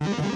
you.